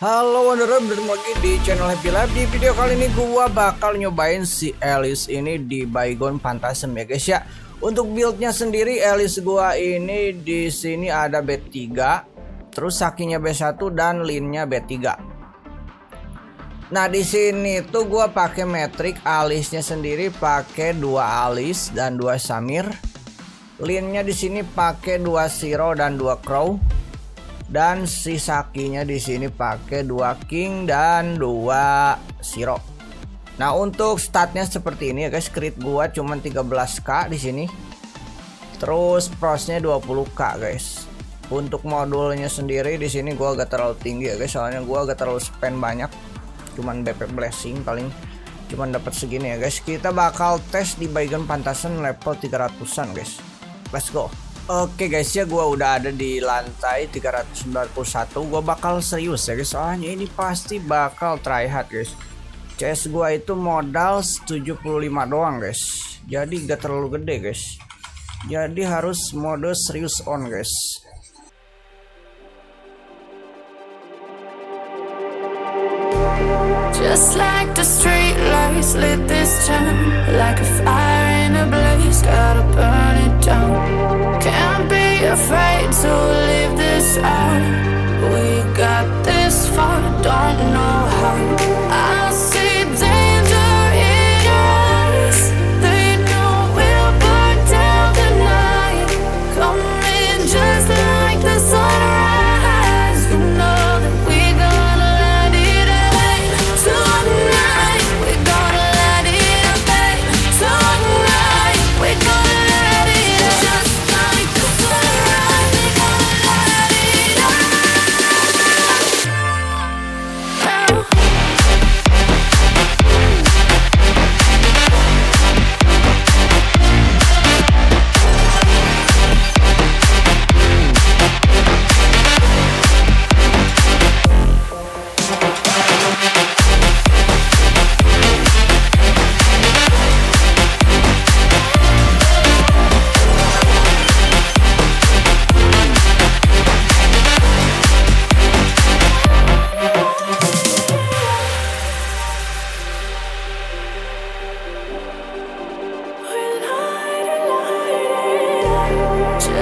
Halo Wanderer, bertemu lagi di channel Happy Life. Di video kali ini gua bakal nyobain si Alice ini di Baygon Phantasm ya guys ya. Untuk buildnya sendiri Alice gua ini di sini ada B3 Terus sakinya B1 dan linnya B3 Nah di sini tuh gua pakai metrik alisnya sendiri pakai dua alis dan dua samir. Linnya di sini pakai dua siro dan dua crow dan si sakinya di sini pakai dua king dan dua siro. Nah, untuk statnya seperti ini ya guys, crit gua cuma 13k di sini. Terus prosnya 20k guys. Untuk modulnya sendiri di sini gua agak terlalu tinggi ya guys, soalnya gua agak terlalu spend banyak. Cuman BP blessing paling cuman dapat segini ya guys. Kita bakal tes di Baygon Pantasan level 300-an guys. Let's go. Oke guys ya gue udah ada di lantai 391 Gue bakal serius ya guys. Soalnya ini pasti bakal try hard guys. CS gue itu modal 75 doang guys. Jadi gak terlalu gede guys. Jadi harus mode serius on guys. Just like the street lights lit this town got this far, don't know how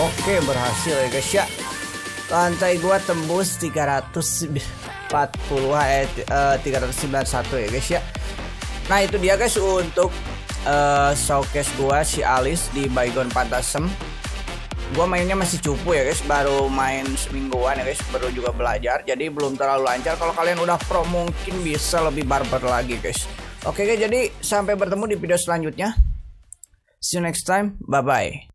Oke berhasil ya guys ya. Lantai gua tembus 340 eh, eh 391 ya guys ya. Nah itu dia guys untuk eh, showcase gua si Alice di Baygon Phantasm Gua mainnya masih cupu ya guys Baru main semingguan ya guys Baru juga belajar Jadi belum terlalu lancar. Kalau kalian udah pro mungkin bisa lebih barbar lagi guys. Oke guys jadi sampai bertemu di video selanjutnya. See you next time. Bye bye